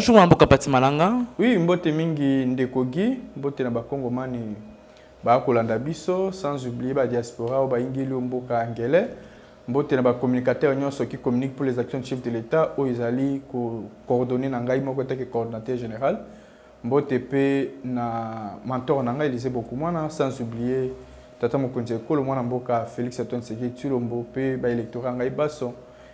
bonjour mwana mboka pati malanga. Oui mbote mingi ndeko gi mbote na bakongomani baakolanda biso sans oublier badiaspora oyo bayingeli yo mboka angele mbote na bacommunicateur nyonso qui communique pour les actions de chef de l'état oyo ezali coordonné na ngai moko etake coordonnateur général. Mbote mpe na mentor na ngai elise bokumwana sans oublier tata mokonzi ekolo mwana mboka félix antoine seki tulombo mpe baélectorat ngai baso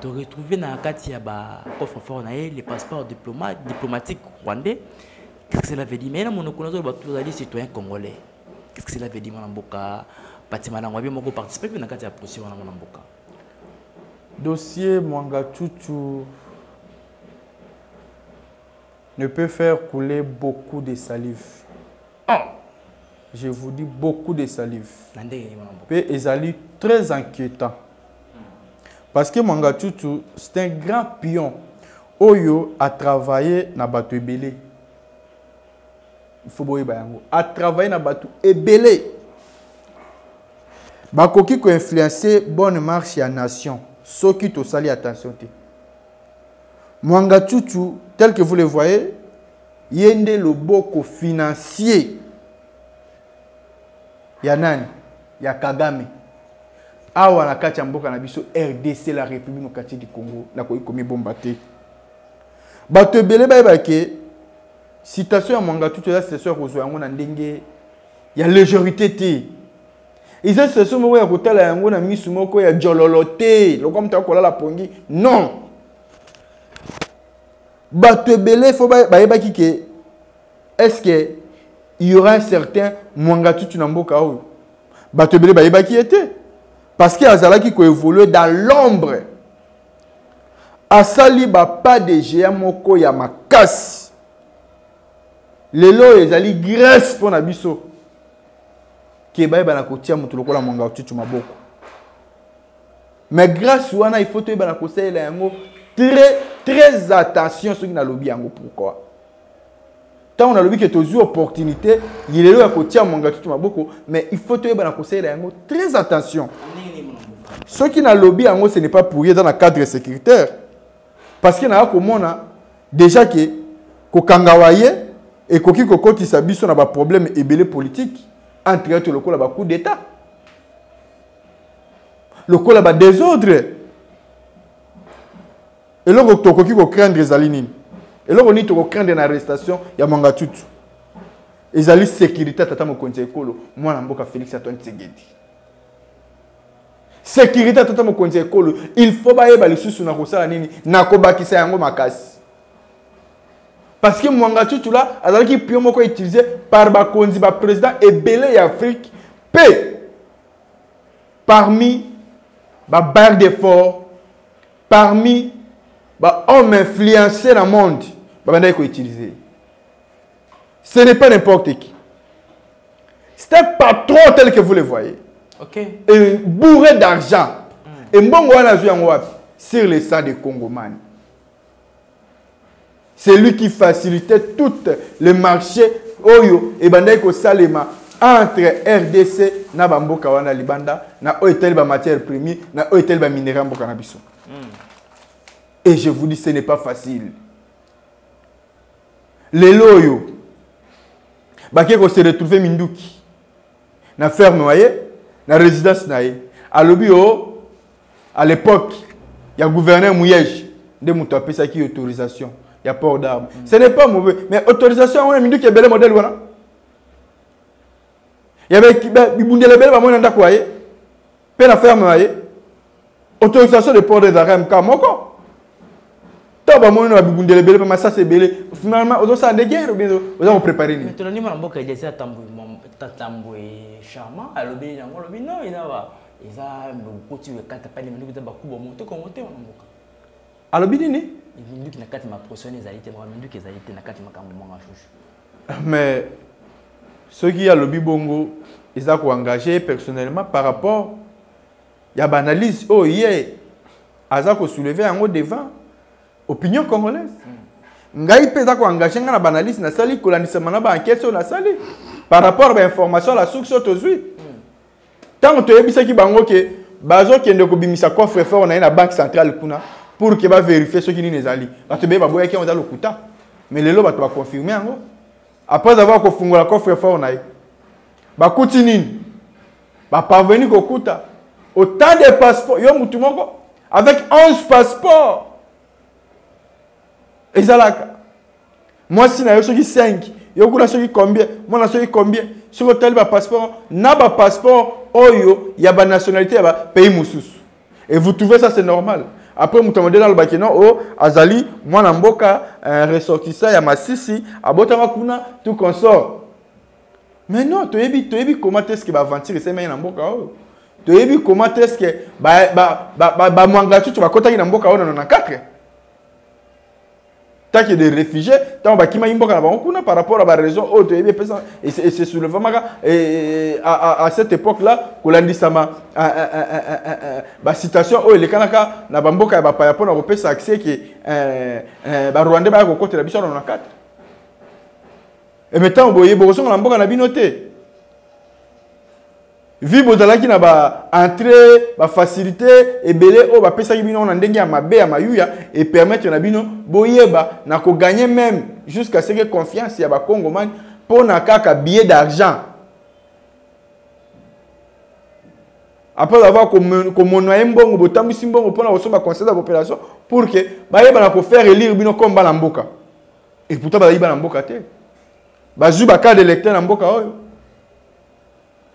tu retrouvé dans ba coffre fort les passeports diplomatiques rwandais qu'est-ce que cela veut dire? Mais là mon connaisseur ba tous ali citoyen congolais qu'est-ce que cela veut dire mwana mboka pati malango bien moko participer dans la mwana mboka dossier mwanga chuchu ne peut faire couler beaucoup de salive. Ah. Je vous dis beaucoup de salive. Et ezali très inquiétant. Parce que Mwanga Tutu, c'est un grand pion. Oyo a travaillé na bato ebele. Faut boye bayango. A travaillé na bato ebele. Bakoki ko influencer bonne marche ya nation. Soki to sali attention te. Mwanga Tutu, tel que vous le voyez, yende le boko financier ya nani ya Kagame awa na kati ya mboka na biso RDC la République démocratique du Congo na koyi komi bomba te. Bato ebele bayeba ke citation ya Mwanga Tutu eza citation ya kozwa yango na ndenge ya légèreté te. Eza citation moko ya kotala yango na misu moko ya jololo te. Lokwa moto akolala pongi non. Bato ebele fo bayebaki ke est-ce que il y aura un certain mwanga tutu na mboka oyo bato parce que azalaki koévolue dans l'ombre asali bapas de géant moko ya makasi lelo oyo ezali grâce mpo na biso ke bayeba na kotia moto lokola mwanga tutu maboko mais grâce wana il faut toyeba na kosalela yango très très attention soki nalobi yango pourquoi ntango nalobi ke tozwi opportunité lelo ya kotia monga tutu maboko mais il faut toyeba na kosalela yango très attention soki nalobi yango ce n'est pas pour ye dans le cadre sécuritaire. Parce que naya komona déjà ke kokangawa ye ekoki kokotisa biso na baproblème ebele politique entre autres lokola bacoup d'état. Lokola badésordre eloko tokoki kocraindre ezali nini? Eloko nini tokocraindre na arrestation ya mwanga tutu ezali sécurité tata mokonzi ya ekolo mwana mboka félix antoine tsegedi sécurité ya tata mokonzi ya ekolo il faut bayeba lisusu na kosala nini. Na kobakisa yango makasi. Parce que mwanga tutu la azalaki pio moko utilisé par bakonzi baprésident ebele ya afrique mpe parmi babarre de fort parmi bahomme influencé le monde babandaki koutiliser ce n'est pas n'importe qui. C'est un patron tel que vous le voyez okay. et bourré d'argent mm. et mbongo azwi yango wapi? Sur le sang de congomani c'est lui qui facilitait tout le marché oyo ebandaki kosalema entre rdc na bamboka wana libanda na oyo etali bamatière premier na oyo etali baminéra mboka na biso mm. Et je vous dis, ce n'est pas facile. Les loyaux, baki se retrouver minduki na ferme waye na résidence na ye. Alobi o à l'époque ya gouverneur Mouyej nde moto apesaki autorisation ya port d'armes. Mm. ce n'est pas mauvais mais autorisation wana minduki ebele modèle wana ya bibundela ebele bamoi na ndako waye mpe na ferme autorisation de port des armes ka moko. To bamoni na babibundela ebele mpe masasi ebele finalement ozosala nde guerre obien oza koprépare nini? Ejasi atambwe charmant alobi yango alobi non eza eza lokoti ekata pani minduki eza bakuba moto kongo te wana mboka alobi nini? Minduki na kati mapression ezali te makambo minduki ezali te na kati makambo mwanga shushu mais soki alobi bongo eza koengage personnellement par rapport ya baanalyse oyo ye aza kosouleve yango devant opinion congolaise. Ngai mpe eza koengage ngai na baanalyse nasali kolandisama na baenquête oyo nasali par rapport bainformation ya suki oyo tozwi ntango toyebisaki bango ke bazokende kobimisa coffre fort na ye na banque centrale kuna pour ke baverifie soki nini ezali bato beye baboyaki yango eza lokuta mais lelo bato baconfirme yango après avoir kofungola coffre fort na ye bakuti nini baparveni kokuta autant de passeport yo mutu moko avec 11 passeport ezalaka mwasi na yo soki 5 yo kuna soki combien mwana soki combien soki otali bapasseport na bapasseport oyo ya banationalité ya bapays mosusu. Et vous trouvez ça c'est normal. Après moto modele alobaki non o azali mwana mboka un ressortissant ya masisi abotama kuna tout consort. Mais non toyebi toyebi comment est ce que baaventure esemai na mboka oyo toyebi comment est ce que bamwanga tutu bakotaki na mboka oyo na 94 taki de réfugié ntango bakimaki mboka na bango kuna par rapport à baraison oyo toyebi epesa ese soulevamaka à cette époque là kolandisama basitation oyo elekanaka na bamboka ya bapaya mpona kopesa accès ke barwandais baya kokotela biso wana na 4 eme ntango boye bokosonga na mboka na bino te vi bozalaki na baentrée bafacilité ebele oyo bapesaki bino na ndenge ya mabe ya mayuya epermettre na bino boyeba na koganye même jusqu'à ce que confiance ya bakongomani mpo na kaka billet d'argent. Après avoir komonoye mbongo botambwisi mbongo mpona kosomba conseil ya population pour que bayeba na kofaire élire bino comme bana mboka. Et pourtant bazali bana mboka te. Bazwi bacarte électeur na mboka oyo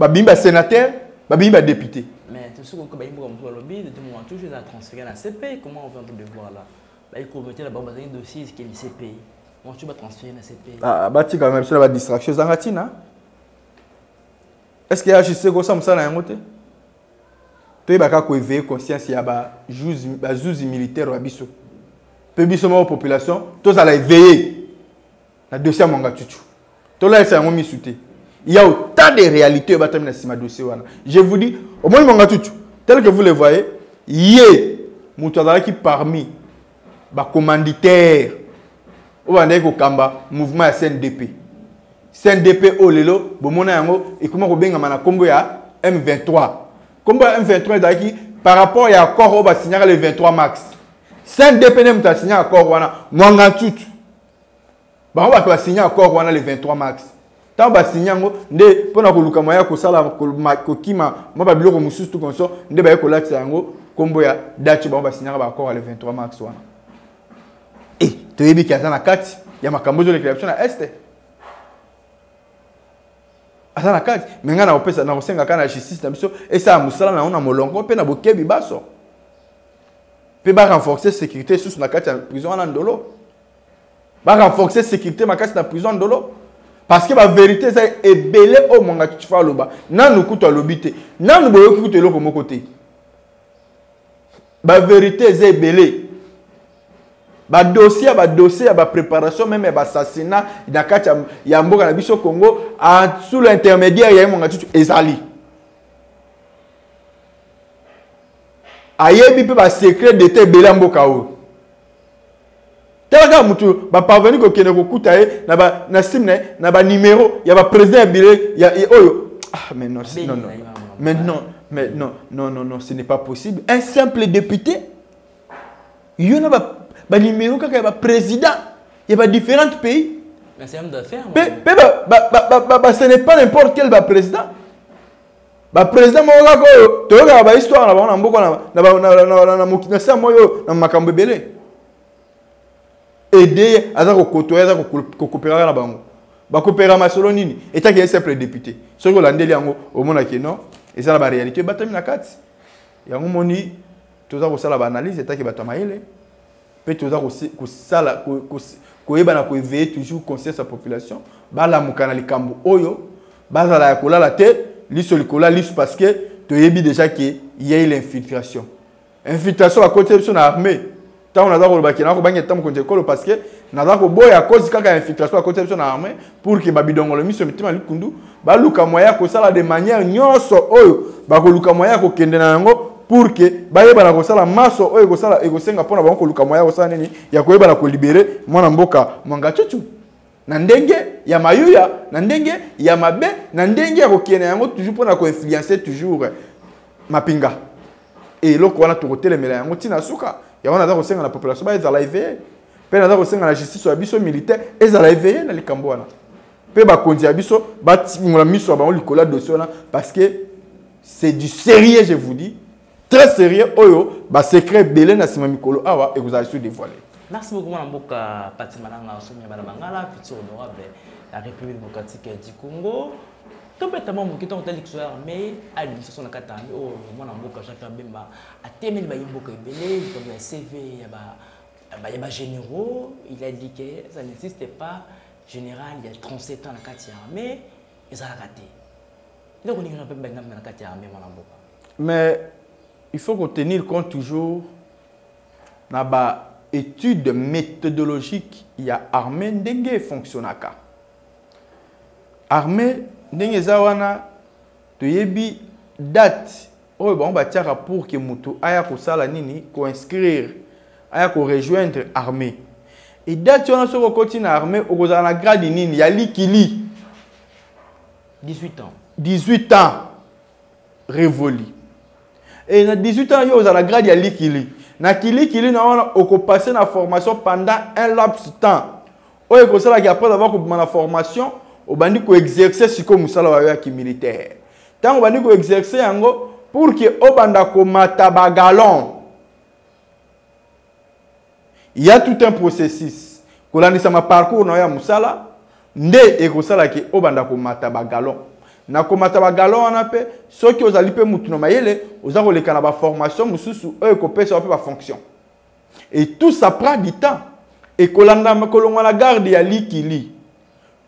babimi basénateur babimi badéputé mais tosoki bayimboka mosusu balobi de moment toujours eza transféré na cpi comment on fait un peu de voir là? Bayikomete na bango bazali dossier ekeli cpi mo tu batransféré na cpi batika na biso na badistraction ezanga ntina est ce que hc kosa mosala na yango te toyebaka koéveille conscience ya bazuzi militaire ya biso mpe biso moko population tozala éveillé na dossier ya mwanga cucu tolalisa yango misu te il y a autant de réalités au na je vous dis au moins tel que vous le voyez ye moto azalaki parmi bacommanditaire oyo bandaki kokamba mouvement ya cndp cndp lelo bomona yango ekoma kobengama na nkombo ya m23. Nkombo ya m23 ezalaki par rapport ya accord oyo basignaka le 23 max. Cndp nde moto asigne accord wana mwanga cucu bango bato basigne accord wana le 23 max ntango basigne yango nde mpona koluka moya kosala kokima mwa babiloko mosusu tukonso nde baye kolatisa yango nkombo ya date bango basignaka baaccord ya le 23 max wana. E toyebiki aza na kati ya makambo ezolekela biso na este aza na kati. Me ngai nakopesa na justice na biso esala mosala na yango na molongo mpe na bokebi baso. Mpe barenforce sécurité lisusu na kati ya prison wana ndolo. Barenforce sécurité makasi na prison ndolo parce que bavérité eza ebele oyo mwanga tufa aloba nanu kutu alobi te. Nanu boyoki kutu eloko moko te. Bavérité eza ebele. Badossier ya badossier ya bapréparation même ya bassassinat na kati ya mboka na biso congo sous l'intermédiaire ya ye mwanga tutu ezali. Ayebi mpe basekret d'état ebele ya mboka oyo tala kaka motu baparveni kokende kokuta ye na sim na ye na banimero ya baprésident oyo ah, mais non, non, non. mais non mais non non non non ce n'est pas possible un simple député yo na banimero kaka ya baprésident ya badifférents pays mpe ce n'est pas n'importe quel baprésident baprésident moko kaka oyo toyokaka bahistoire na bango na mboka na sa moyo na makambo ebele aide ye aza kokotoya aza kokopera na bango. Masolo nini? Etaki ye simple député. Soki olandeli yango omonaki non? Eza na baréalité ebatami na kati. Yango moni toza kosala baanalyse etaki bato ya mayele. Mpe toza kosala koyeba na koéveille toujours conscience ya population. Balamuka na likambo oyo bazala ya kolala te liso likola liso parce que toyebi déjà ke yei l'infiltration infiltration. Bakoteli biso na armée ntango naza kolobaki na kobangi ata mokonzi ekolo parce que naza koboya kozi kaka ya infiltration akotisa biso na armée pour ke babidongolo miso mitima likundu baluka moyen ya kosala de manière nyonso oyo bakoluka moyen ya kokende na yango pour ke bayebana kosala maso oyo ekosala ekosenga mpona bango koluka moyen ya kosala nini? Ya koyebana kolibere mwana mboka mwanga cucu na ndenge ya mayuya na ndenge ya mabe na ndenge ya kokende yango toujours mpona koinfluence toujours. Mapinga. Eloko wana tokotelemela yango ntina suka yango naza kosenga na population ba ezala eveye mpe naza kosenga na justice ya biso militaire ezala eveye na likambo wana mpe bakonzi ya biso batingola miso ya bango likolo ya dossier wana parce que c'est du sérieux je vous dis. Très sérieux. Oyo basecret ebele na nsima mikolo awa ekozala su dévoilé merci beaucoup mwana mboka pati malanga somi ya bana bangala futur honorable ya république démocratique du congo tobetama moke ntango tali likiso ya armé administration na kati ya armé oyo mwana mboka jacques abemba atemeli bayimboka ebele likambo ya cv ya ba bagénéraux il a dit que ça pas général il y a 37 ans mais il faut qu'on tenir compte toujours na baétude méthodologique ya armée ndenge efonctionnaka armée ndenge eza wana toyebi date. Oyo bango batiaka pour ke moto aya kosala nini? Koinscrire aya korejoindre armée. E date wana soki okoti na armée okozala na grade nini? Ya likili. 18 ans. 18 ans. Révoli. E na 18 ans yo ozala na grade ya likili. Na kilikili na wana okopase na formation pendant un laps temps. Oyo ekosalaki après avoir kobima na formation obandi koexerce sikoyo mosala wa yo ya kimilitaire. Ntango obandi koexerce yango pour ke obanda komata bagalon. Ya tout un processus. Kolandisa maparcours na yo ya mosala nde ekosalaki obanda komata bagalon. Na komata bagalon wana mpe soki ozali mpe motu na mayele oza koleka na baformation mosusu oyo ekopesa wa mpe bafonction et tout ça prend du temps. Ekolanda kolongwa na garde ya likili.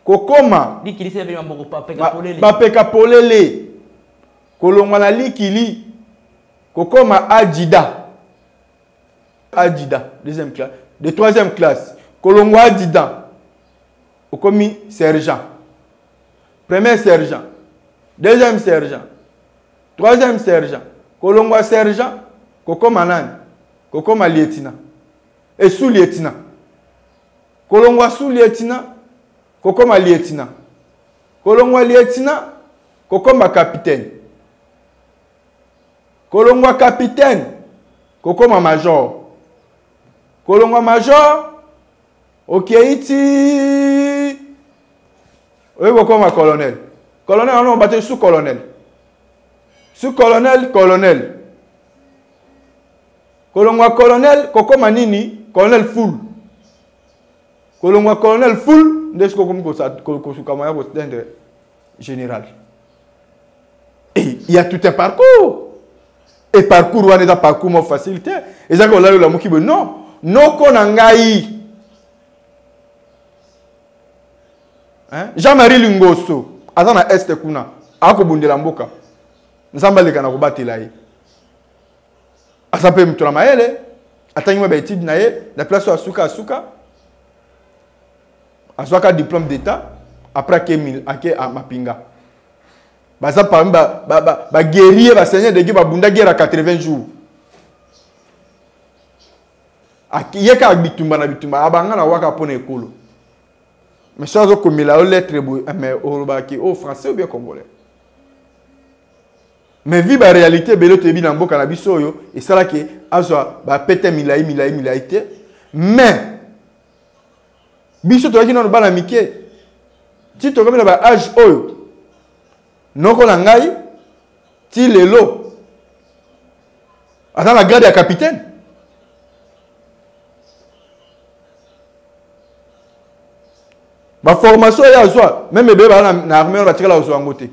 Kokoma. Bapeka polele. kolongwa na likili. Kokoma adida adida deuxième classe. De troisième classe. Kolongwa adida okomi sergent. Premier sergent. Deuxième sergent. Troisième sergent. Kolongwa sergent. Kokoma nani? Kokoma lieutenant. Et sous lieutenant kolongwa sous lieutenant kokoma lieutenant kolongwa lieutenant kokoma capitaine. Kolongwa capitaine kokoma major. Kolongwa major okei ti oyi kokoma colonel. Colonel wana obate sous colonel. Sous colonel colonel. Kolongwa colonel kokoma nini? Colonel full. Kolongwa colonel full nde soki okomi kosuka moya kotendre général. Et il y a tout un parcours. Et parcours wana eza parcours mo facile te eza ka olali olamuki boye. Non noko na ngai. Jean-marie lingoso aza na este kuna akobundela mboka. Nzambe aleka na kobatela ye. Aza mpe moto na mayele. Atangi mwa baétude na ye. Na place oyo asuka asuka azwaka diplôme d'état après ake, ake mapinga. Baza parmi baguerrier baseigneur de guerre babunda guerre ya 80 jours. Ye kaka bitumba na bitumba abanga na waka mpo na ekolo. Mais so azokomela yo lettre boye mais olobaki o français ou bien congolais? Mais vi baréalité ebele toyebi na mboka na biso oyo esalaki azwa bapete milai milai mais biso tozalaki nano bana mike. Ti tokomi na baage oyo noko na ngai ti lelo aza na ya capitaine. Baformation oyo azwa meme ebele baa na armée wana batikala kozwa yango te.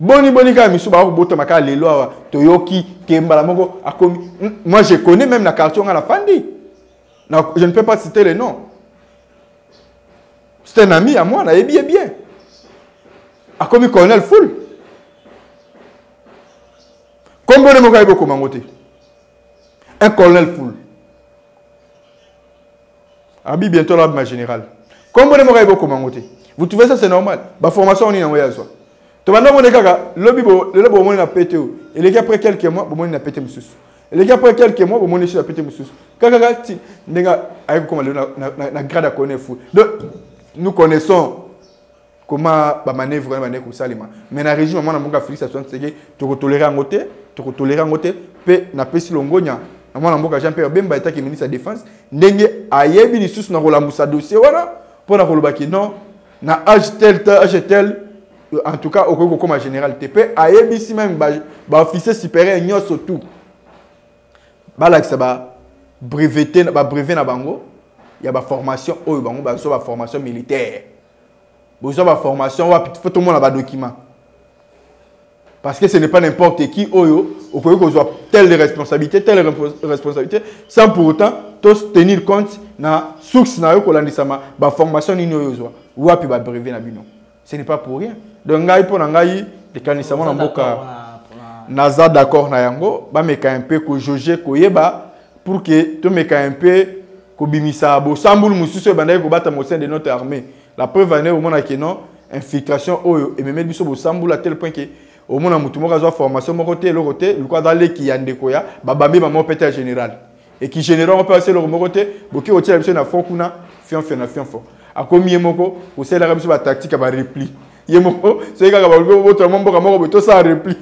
Boni boni kaka misu bakobotama kaka lelo awa toyoki kembala moko akomi. Moi je connais même na quartier nga na fandi je ne peux pas citer le nom c'est un ami à moi nayebi ye bien. Akomi colonel full kombo nde moko ayebi okoma yango te un colonel full abi bientôt là ma général comme on est beaucoup mangoté vous trouvez ça c'est normal. Ba formation on est envoyé ça to banda mona kaka lobi bo lelo bo mona na pété et les gars après quelques mois bo mona na pété mususu et les gars après quelques mois bo la pété mususu nous connaissons comment ba manœuvre salima mais na régime mona mboka Félix Antoine Tshisekedi ko tolérer en côté ko tolérer en côté pe na pesi longonya na mwana mboka Jean Pierre Bemba etaki ministre de défense ndenge ayebi lisusu na dossier wana mpo na kolobaki non na âge tel âge tel en tout cas okoki kokóma général te. Mpe ayebisi même baofficier supérieur nyonso tout. Balakisa babreveté babrevet na bango ya baformation oyo bango bazwa baformation militaire. Bozwa baformation wapi fo tomona badocument parce que ce n'est pas n'importe qui oyo okoki kozwa telle responsabilité telle responsabilité sans pour autant tous tenir compte na source na yo kolandisama baformation nini oyo ozwa wapi babrevet na bino. Ce n'est pas pour rien. Donc ngai mpo na ngai likanisa mwana mboka naza d'accord na yango bameka un peu kojauge koyeba pour que tomeka un peu kobimisa bosambulu mosusu oyo ebandaki kobata au sein de notre armée. La preuve ane omonaki non? Infiltration oyo ememeli biso bosambulu à tel point omona motu moko azwa formation moko te eloko te luku aza leki ya ndeko ya babambi bango mpe te ya général. Eki général ngo mpe asa eloko moko te boki kotiela biso na fond kuna na fianfo akomi ye moko kosalelaka biso batactique ya barepli ye moko soki kaka balingi botola mboka moko boye tosala repli.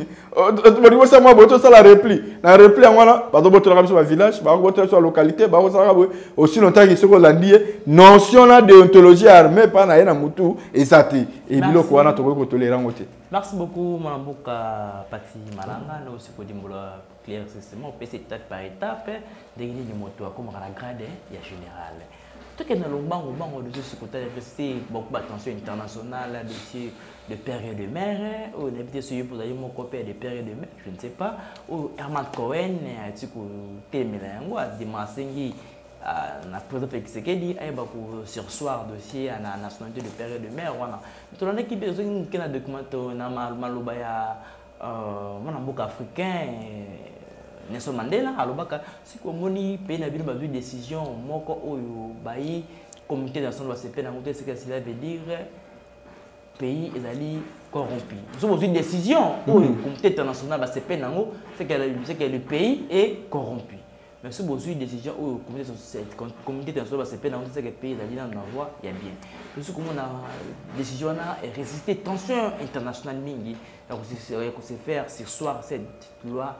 Mwa boye tosala repli. Na repli yango wana bazobotolaka biso bavillage bakobotola biso balocalité bakosalaka boye aussi longtemps soki olandi ye notion na déontologie armée mpa na ye na mutu eza te ebiloko wana tokoki kotolera yango te. Merci beaucoup mwana mboka pati malanga. Na osi kodimbola claircissement opesa étape par étape. Ndenge nini moto akomaka na grade ya général tokende lombango bango lisusu kotala reste beaucoup batension internationale dossier de père et de mère oyo nayebi te soki mpozali moko père de père et de mère je ne sais pas. Oyo herman cohen ati kotelemela yango adima asengi na président félix sekedi ayeba kosursoir dossier na nationalité de père et de mère na document na mwana mboka africain nelson mandela alobaka soki omoni pays na bino bazwi décision moko oyo bayi communauté nationale basepe nango te seke cela veut dire pays ezali corrompu. So bozwi décision oyo communauté internationale basepe nango seke le pays est corrompu. Mais so bozwi décision oyo communauté internationale basepe nango te seke pays ezali na voie ya bien. Soki komona décision wana erésiste tension internationale mingi. Ya kose faire sursoir cette loi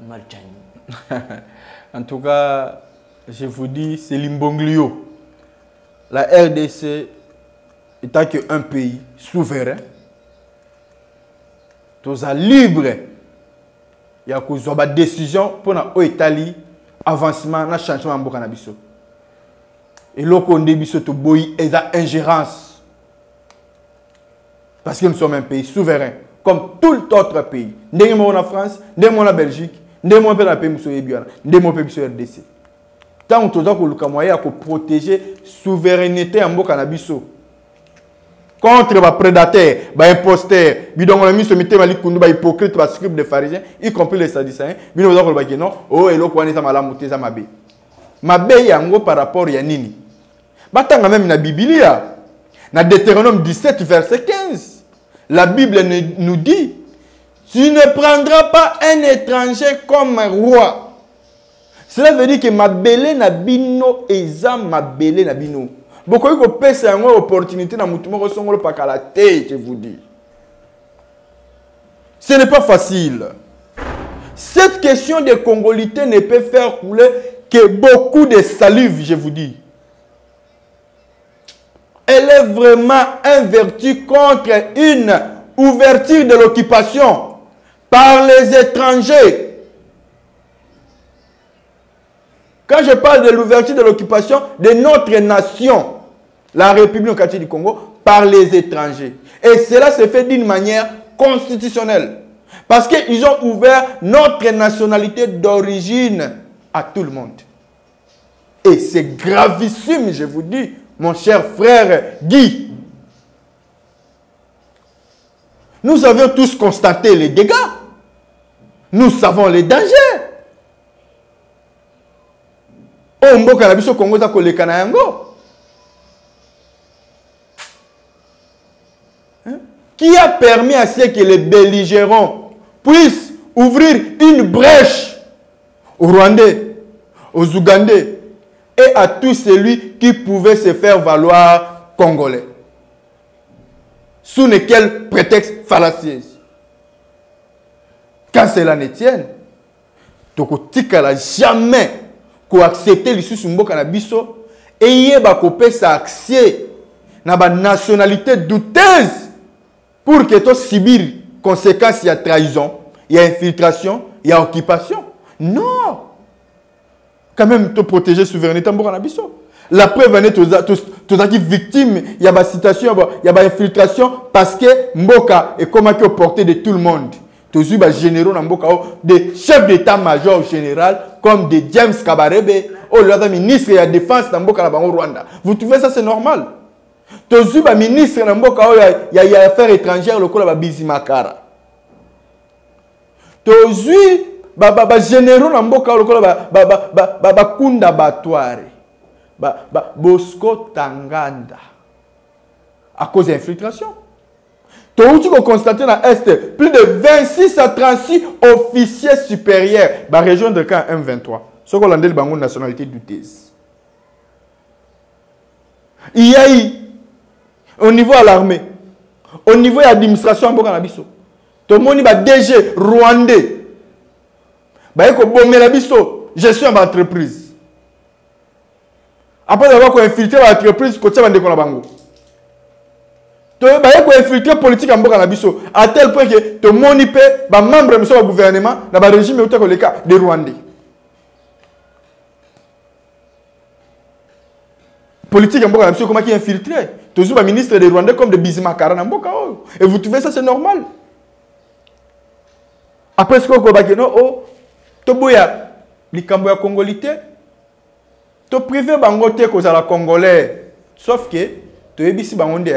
En tout cas, je vous dis, c'est l'imbonglio. La RDC étant qu'un pays souverain, tous libre. Il y a une décision pour l'Italie, avancement, na changement en Bokanabiso. Et là, on dit que boy est ingérence. Parce que nous sommes un pays souverain, comme tout autre pays. Sommes en France, sommes en Belgique, nde mo mpe na mpe biso oyebi wana. Nde mo mpe biso rdc ntango toza koluka moyen ya koprotege souveraineté ya mboka na biso. Contre baprédateur baimposteur bidongo na miso mitema likundu bahypocrite bascribe de pharisien y compris les sadicéens bino boza oh, mabe. Mabe yango par rapport ya nini? Batanga meme na bibilia na deutéronome 17 verset 15 la bible nous dit Tu ne prendras pas un étranger comme roi. Cela veut dire que ma belle na bino eza ma belle na bino. Beaucoup ko pesa yango opportunité na mutu moko songolo pakala te, je vous dis. Ce n'est pas facile. Cette question de congolité ne peut faire couler que beaucoup de salive, je vous dis. Elle est vraiment un vertu contre une ouverture de l'occupation par les étrangers. Quand je parle de l'ouverture de l'occupation de notre nation, la République du Congo, par les étrangers. Et cela se fait d'une manière constitutionnelle. Parce qu'ils ont ouvert notre nationalité d'origine à tout le monde. Et c'est gravissime, je vous dis, mon cher frère Guy. Nous avions tous constaté les dégâts. Nous savons les dangers. oyo mboka na biso yango Hein? qui a permis à ce que les belligérants puissent ouvrir une brèche aux Rwandais, aux Ougandais et à tout celui qui pouvait se faire valoir congolais? Sous lesquels prétexte fallacieux. Quand cela ne tienne, tokotikala jamais koaccepte lisusu mboka na biso eyeba kopesa accès na banationalité douteuse pour que tosibir conséquence ya trahison ya infiltration ya occupation. Non! Quand même toprotéger souveraineté mboka na biso. La preuve ane tozalaki victime ya basitation ya bainfiltration parce que mboka ekomaki au portée de tout le monde tozwi bagénéraux na mboka oyo de chef d'état major général comme de james kabarebe oyo aza ministre ya défense na mboka na bango rwanda. Vous trouvez ça c'est normal? Tozwi baministre na mboka oyo ya, ya affaires étrangères lokola babizi makara. Tozwi bagénéraux na mboka oyo lokola bakunda batware ba, ba, bosco tanganda à cause d'infiltration touti koconstate na este plus de 26 à 36 officiers supérieurs. De camp m23 soki olandeli bango nationalité douteuse iyai au niveau ya l'armée au niveau ya administration ya mboka na biso. Tomoni badg rwandais. Baye kobomela biso gestion ya baentreprise après avoir koinfiltre baentreprise kotia bandeko na bango baye koinfiltre politique ya mboka na biso à tel point ke tomoni mpe bamembre mosusu ya gouvernement na barégime euta koleka de rwandais politique ya mboka na biso ekomaki infiltré tozwi baministre de rwandais comme de bizimakara na mboka oyo et vous trouvez ça c'est normal? Après sikoyo kolobaki no o toboya likambo ya kongoli te. Toprive bango te kozala congolais. Sauf que toyebisi bango nde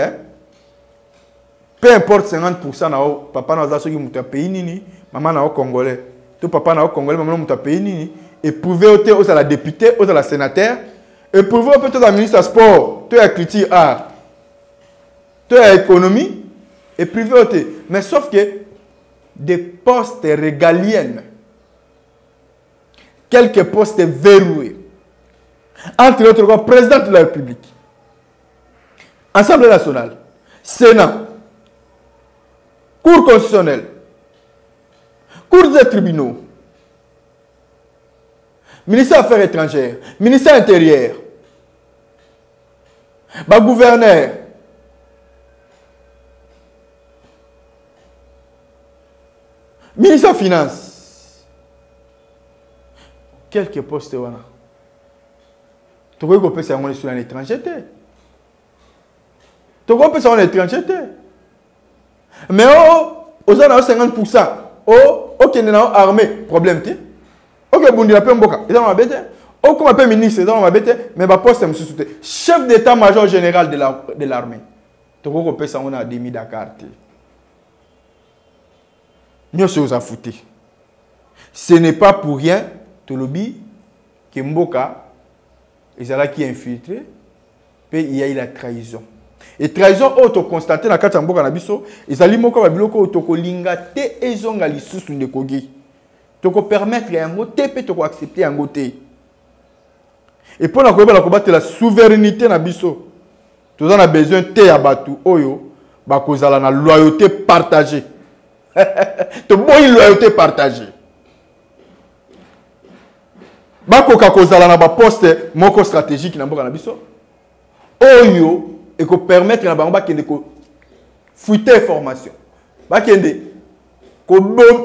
peu importe 50 na yo papa na aza soki moto ya pays nini mama na yo congolais. To papa na yo congolais mama na moto ya pays nini éprouve yo te ozala député ozala sénateur éprouve yo mpe tozala ministre sport to ya culture art to ya économie éprouve yo te. Mais sauf que des postes régaliennes quelques postes verrouillés entre autres président de la République, Assemblée nationale, Sénat, Cour constitutionnelle, Cour des tribunaux, ministère des Affaires étrangères, ministère intérieur, bah, gouverneur, ministère des Finances, quelques postes voilà. tokoki kopesa yango lisusu na étranger te tokoki kopesa yango na étranger te mais oza na yo 50 pourcent o okende na yo armée problème te okebundila mpe mboka eza na mabe te okóma mpe ministre eza na mabe te mais baposte mosusu te chef d'état major général de l'armée tokoki kopesa yango na demi dakar te nyonso oza fu te ce n'est pas pour rien tolobi ke mboka ezalaki infiltré mpe eyai la trahison e trahison oyo tokonstate na kati ya mboka na biso ezali moko babiloko oyo tokolinga te ezonga lisusu ndekoki tokopermettre yango te mpe tokoaccepte yango te. E mpo na koyebela kobatela souveraineté na biso toza na besoin te ya bato oyo bakozala na loyauté partagée. Toboyi loyauté partagée. Bakoka kozala na baposte moko stratégique na mboka na biso oyo ekopermettre na bango bakende kofuite information bakende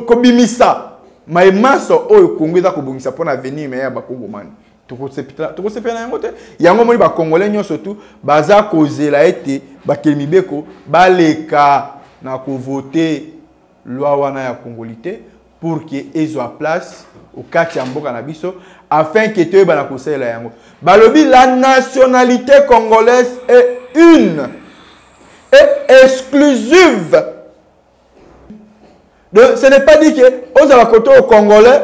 kobimisa maemaso oyo kongo eza kobongisa mpona avenir me ya bakongomani tokosepela na yango te. Yango moni bakongolais nyonso tu baza kozela ete bakeli mibeko baleka na kovote lwa wana ya kongoli te pour ke ezwa place okati ya mboka na biso afin ke toyebana kosalela yango. Balobi la nationalité congolaise est une et exclusive. Donc ce n'est pas dit ke ozala kote oyo congolais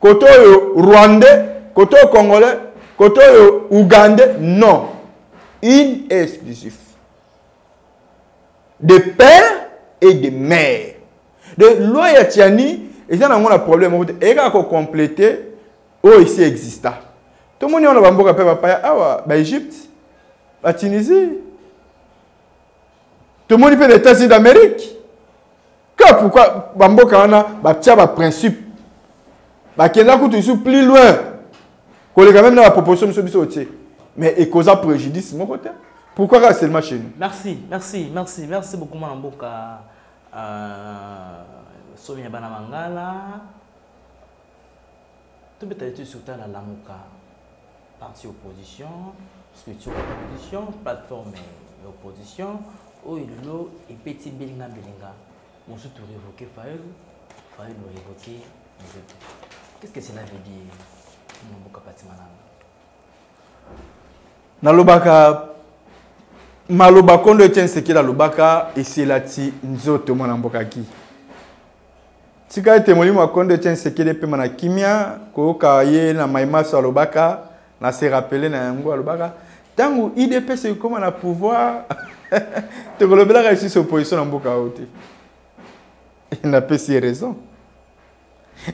kote oyo rwandais kote oyo congolais côté oyo ugandais non. Une est exclusif de père et de mère de loi ya tiani eza nango na problème. Moko te eyekaka kokomplete oyo esi exista. Tomoni wana bamboka mpe bapaya awa baegypte batunisie tomoni mpe na états-unis d'amérique. Ka pourquoi bamboka wana batia baprincipe bakenda kutu lisu plus loin. Koleka même na baproposition biso biso otie mais ekoza préjudice moko te pourquoi kaka seulement chez nous? Merci merci merci merci beaucoup mwana mboka euh, somi ya mangala tobeta ete surtout ala lamuka. Parti opposition structure opposition plateforme opposition oyo lelo epeti mbelinga mbelinga mosusu torévoke fael fael orévoke nzeto qu'est ce que cela veut dire mboka patimananga nalobaka maloba kondo etienne sekeli alobaka eselati nzoto mwana mboka ki tika ete molimo ya kondo etienne sekeli epema na kimia koyoka ye na maimaso alobaka na se rappele na yango alobaka. Ntango idps ekóma na pouvoir tokolobelaka lisusu opposition na mboka oyo te. Napesi raison.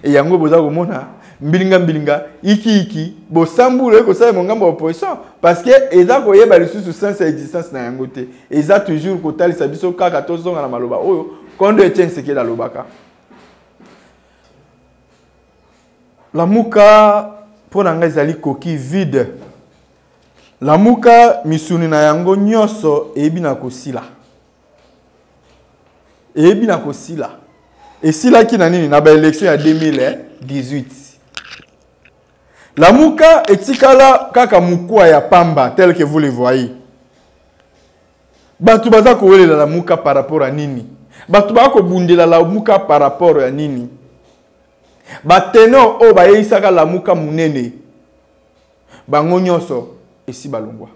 E yango boza komona mbilinga mbilinga ikiiki bosambula oyo kosala mongambo ya opposition parce que eza koyeba lisusu sens ya existence na yango te. Eza toujours kotalisa biso kaka tozonga na maloba oyo kondo etienne sekeli alobaka lamuka mpo na ngai ezali koki vide. Lamuka misuni na yango nyonso eyebi na kosila. Eyebi na kosila. Esilaki na nini? Na baélection ya 2018 lamuka etikala kaka mokuwa ya pamba tel que vous le voyez. Bato baza kowelela lamuka par rapport ya nini? Bato baa kobundela lamuka par rapport ya nini batenor oyo bayeisaka lamuka monene bango nyonso esi balongwa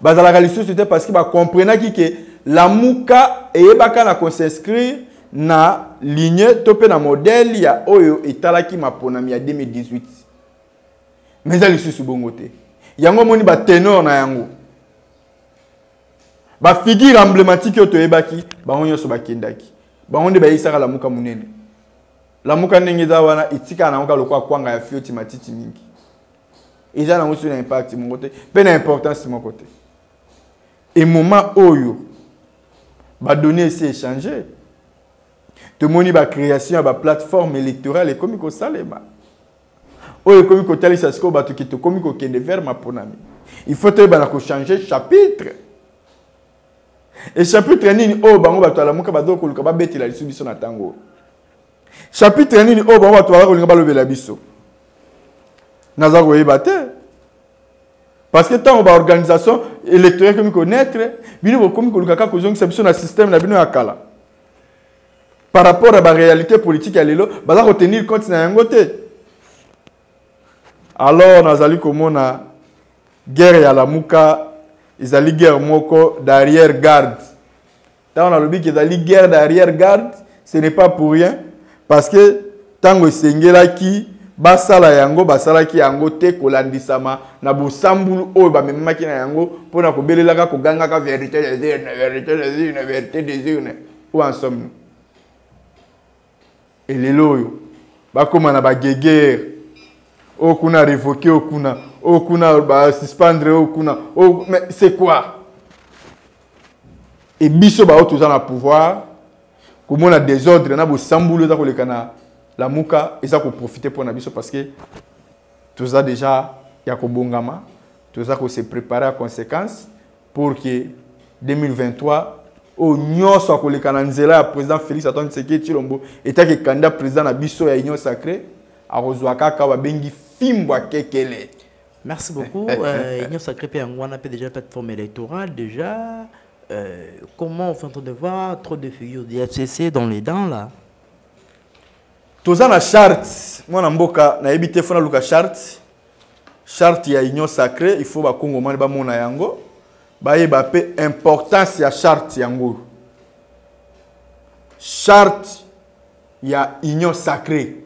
bazalaka lisusu te parce que bakomprenaki ke lamuka eyebaka na kosinscrire na ligne to mpe na modele ya oyo etalaki maponami ya 2018 mais eza lisusu bongo te. Yango omoni batenor na yango. Bafigure emblématique oyo toyebaki bango nyonso bakendaki. Bango nde bayisaka lamuka monene lamuka ndenge eza wana etikala nango kaloka akwanga ya fio timatiti mingi. Eza nango soki na impact moko te mpe na importance moko e te emoma oyo badonné esi échange tomoni bacréation ya baplateforme électorale ekomi kosalema oyo ekomi kotalisa sikoyo bato ke tokomi kokende vers maponami il faut toyebana kochange chapitre. E chapitre nini oyo bango bato alamuka bazokoluka babetela lisu biso na ntango oyo chapitre nini? Oyo bango bato baza kolinga naza koyeba te. Parce que ntango baorganisation électorale ekomi connaître bino bokomi na système na bino ya kala. Par rapport à baréalité politique ya lelo baza kotenir compte te. Alors nazali komona guerre ya lamuka ezali guerre moko d'arrière garde ntango nalobiki ezali guerre d'arrière garde ce n'est pas pour rien parce que ntango esengelaki basala yango basalaki yango te kolandisama na bosambulu oyo bamemaki na yango mpona kobelelaka kogangaka vérité des urnes vérité des urnes vérité des urnes. Où en sommes nous elelo oyo bakóma na bagegere oyo kuna révoqué oyo kuna oyo kuna basuspendre oyo kuna mais c'est quoi? E biso bao toza na pouvoir komona désordre na bosambulu eza koleka na lamuka eza koprofite mpo na biso parce que toza déjà ya kobongama toza kose préparer ya conséquence pour que 2023 oyo nyonso akoleka na nzela ya président félix antoine tshisekedi tshilombo etaki candidat président na biso ya union sacré akozwa kaka babengi fimbo akekele Merci beaucoup. euh, Union Sacrée Paix Angwana peut déjà plateforme électorale déjà. Euh, comment on fait en train de voir trop de figures du FCC dans les dents là? Toza na charte. Mwana mboka nayebi te fo naluka charte. Charte ya union sacré il faut bakongomani bamona yango. Bayeba mpe importance ya charte yango. Charte ya union sacré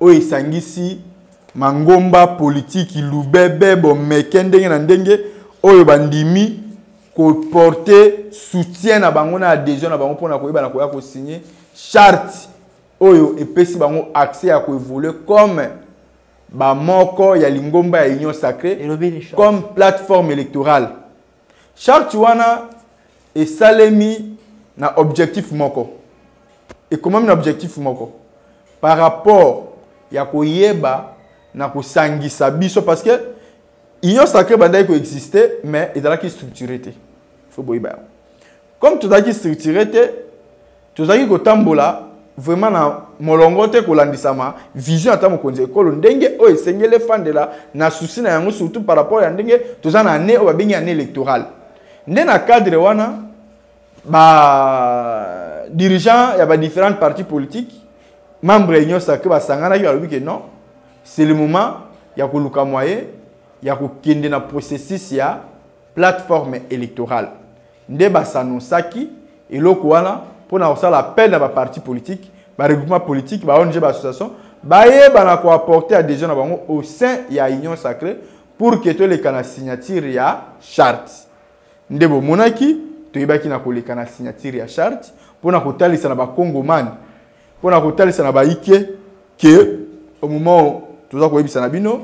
oyo esangisi mangomba politiki lubebe bomeke ndenge na ndenge. Oyo bandimi koporte soutien na bango na adhésion na bango mpona koyeba na koya kosigne charte oyo epesi bango accès ya koévolue comme bamoko ya lingomba ya union charte. comme plateforme électorale charte wana esalemi na objectif moko ekomami na objectif moko par rapport ya koyeba na kosangisa biso parce que union sacrée bandaki koexiste mais ezalaki structuré te. Fo boyeba yango. Comme tozalaki structuré te tozalaki kotambola vraiment na molongo te kolandisama vision ata mokonzi ekolo. Ndenge oyo esengeli efandela na susi na yango surtout par rapport ya ndenge toza na année oyo babengi année électorale. Nde na cadre wana badirigeant ya badifférentes partis politiques membre ya union sacré basanganaki balobi ke non c'est le moment ya koluka moyen ya kokende na processus ya plateforme électorale. Nde basanonsaki eloko wana mpona kosala appel na baparti politique baregroupement politique baong baassociation bayeba na koapporte adhésion na bango au sein ya union sacré pour ke toleka na signature ya charte. Nde bomonaki toyebaki na koleka na signature ya charte mpona kotalisa na bakongomani mpona kotalisa na baike ke au moment toza koyebisa na bino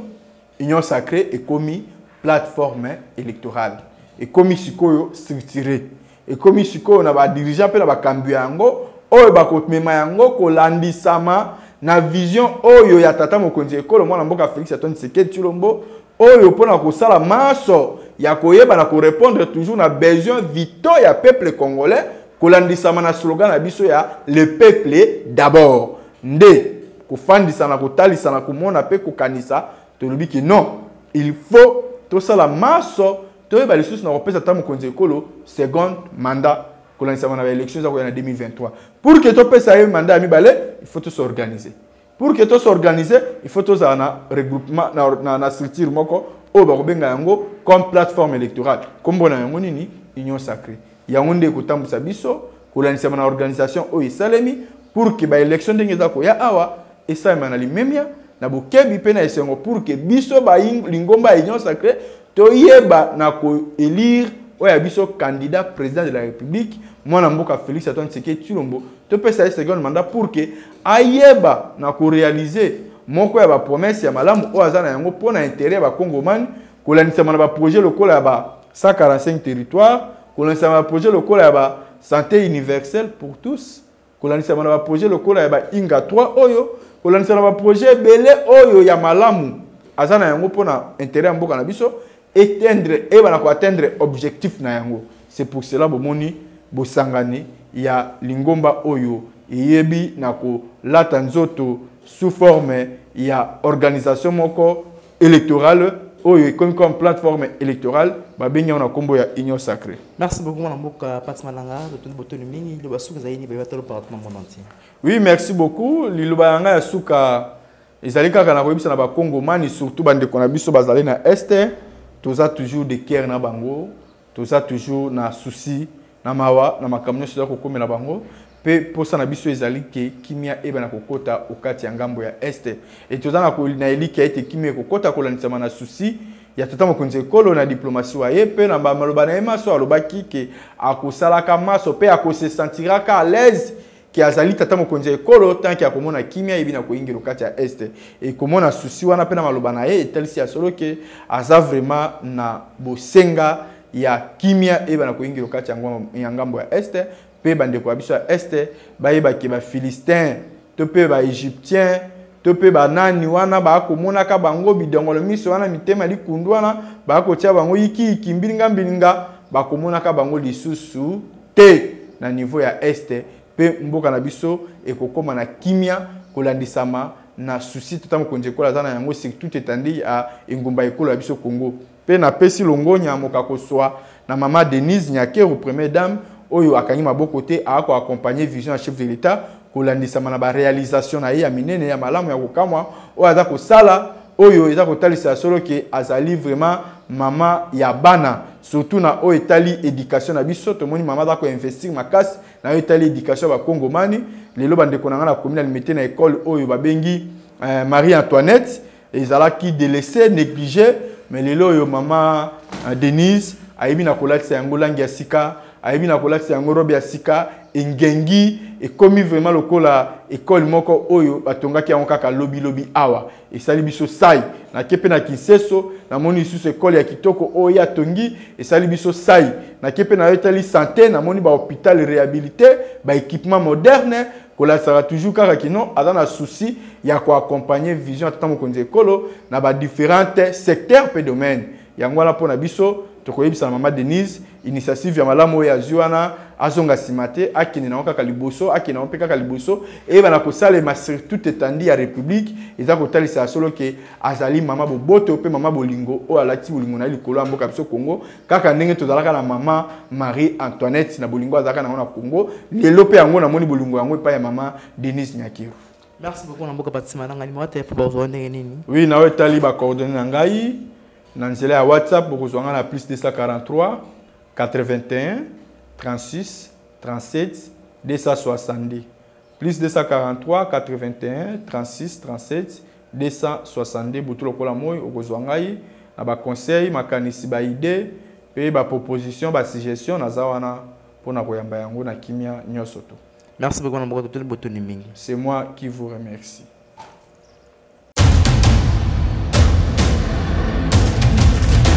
union sacré ekomi plateforme électorale. Ekomi sikoyo structuré. Ekomi sikoyo na badirigant mpe na bakambi yango oyo bakomema yango kolandisama na vision oyo ya tata mokonzi ekolo mwana mboka félix antoine tshisekedi tshilombo oyo mpona kosala maso ya koyeba na korépondre toujours na besoin vitaux ya peuple congolais. Kolandisama na slogan na biso ya le peuple d'abord. Nde kofandisa na kotalisa na komona mpe kokanisa tolobi ke non il faut tosala maso toyeba lisusu na kopesa ata mokonzi ekolo seconde mandat kolandisama na baélection eza koya na 2023 pour ke topesa ye mandat ya mibale il faut tosorganiser. Pour ke tosorganiser il faut tozala na regroupement na, na, na structure moko oyo bakobenga yango comme plateforme électorale. Kombo na yango nini? Union sacré yango nde ekotambwisa biso kolandisama na organisation oyo esalemi pour ke baélection ndenge eza koya awa esalema na limemia na bokebi mpe na esengo pour ke biso balingomba ya union sacré toyeba na koélire oyo ya biso candidat président de la république mwana mboka félix antoine tshisekedi tshilombo. Topesa ye seconde mandat pour ke ayeba na koréalize moko ya bapromese ya malamu oyo aza na yango mpo na intérêt ya bakongomani kolandisama na baprojet lokola ya ba 145 territoire kolandisama na baprojet lokola ya ba santé universelle pour tous kolandisama na baprojet lokola ya bainga 3 oyo kolandisama na baprojet ebele oyo ya malamu. Aza yango mpona intérêt ya mboka na biso etendre eyeba na koatteindre objectif na yango. C'est pour cela bomoni bosangani ya lingomba oyo eyebi na kolata nzoto sous forme ya organisation moko électorale oyo ekomi comme plateforme électorale babengi yango na nkombo ya union sacré. Merci beaucoup mwana mboka pati malanga totondi botoni mingi liloba suki ezali nini bayeba tolo partout na monde entier. Oui merci beaucoup. Liloba yanga ya suka ezali kaka na koyebisa na bakongomani surtout bandeko na biso bazali na este toza toujours de cœur na bango. Toza toujours na souci na mawa na makambo nyonso eza kokomela bango mpe mposa na biso ezali ke kimia eyeba na kokɔta okati ya ng'ambo ya este. E toza na, eliki ete kimia ekokɔta kolandisama na susi ya tata mokonzi ekolo na diplomasi wa ye mpe na bamaloba na ye maso alobaki ke akosalaka maso mpe akosesentiraka alaise l'aise ke azali tata mokonzi ya ekolo tanke akomona kimia ayebi na koyingela kati ya este. Ekomona susi wana mpe na maloba na ye etalisi ya solo ke aza vraiment na bosenga ya kimia eyeba koyingela kati ya ng'ambo ya este mpe bandeko ya biso ya este bayebaki bafilistin to mpe baégyptien to mpe banani wana bakomonaka bango bidongolo miso wana mitema likundu wana bakotia bango yikiyiki mbilinga-mbilinga bakomonaka bango lisusu te na niveau ya este. Mpe mboka na biso ekokóma na kimia kolandisama na susi tata mokonzi ekolo aza na yango surtout etandi ya engumba ekolo ya biso congo. Mpe napesi longonya ya moka kozwa na mama denise nyakero première dame oyo akangi maboko te akoakompagne vision ya chef de l'état kolandisama na baréalisation na ye ya minene ya malamu ya kokamwa oyo aza kosala oyo eza kotalisa solo ke azali vraiment mama ya bana. Surtout na oyo etali éducation na biso tomoni mama aza koinvestir makasi na oyo etali éducation ya bakongomani lelo bandeko na ngai nakomi na limete na ekole oyo babengi euh, marie antoinette ezalaki délaissé négligé mais lelo oyo mama euh, denise ayebi na kolatisa yango langi ya sika ayebi na kolatisa yango robe ya sika engengi ekomi vraiment lokola ekole moko oyo batongaki yango kaka lobilobi awa. Esali biso sai nake mpe na kinseso namoni lisusu ekole ya kitoko oyo atongi esali biso sai. Nake mpe nayotali sante namoni bahôpital réhabilité baéquipement moderne kolasaka toujours kaka kino aza na souci ya koaccompagne vision ya tata mokonzi ekolo na badifférente secteur mpe domaine yango wana mpo na biso tokoyebisa na mama denise initiative ya malamu oyo azwi wana azonga nsima te akende nango kaka liboso akende nango mpe kaka liboso eyebana kosalema surtout etandi ya république eza kotalisa ya solo ke azali mama boboto mpe mama bolingo oyo alati bolingo na ye likolo ya mboka biso congo. Kaka ndenge tozalaka na mama marie antoinette na bolingo azalaka nango na congo. Lelo mpe yango namoni bolingo yango epai ya mama denise nyakiru. Merci beaucoup na mboka batima nanga nimero telefone bazwa ndenge nini? Oui etali na ngai na nzela ya whatsapp bokozwa nga na plus 243 81 36 37 262 plus 243 81 36 37 262 butu lokola moi okozwa ngai na baconseil makanisi baide mpe baproposition basuggestion naza wana mpona koyamba yango na kimia nyonso to merci beaucoup na mboka totoli botoni mingi c'est moi qui vous remercie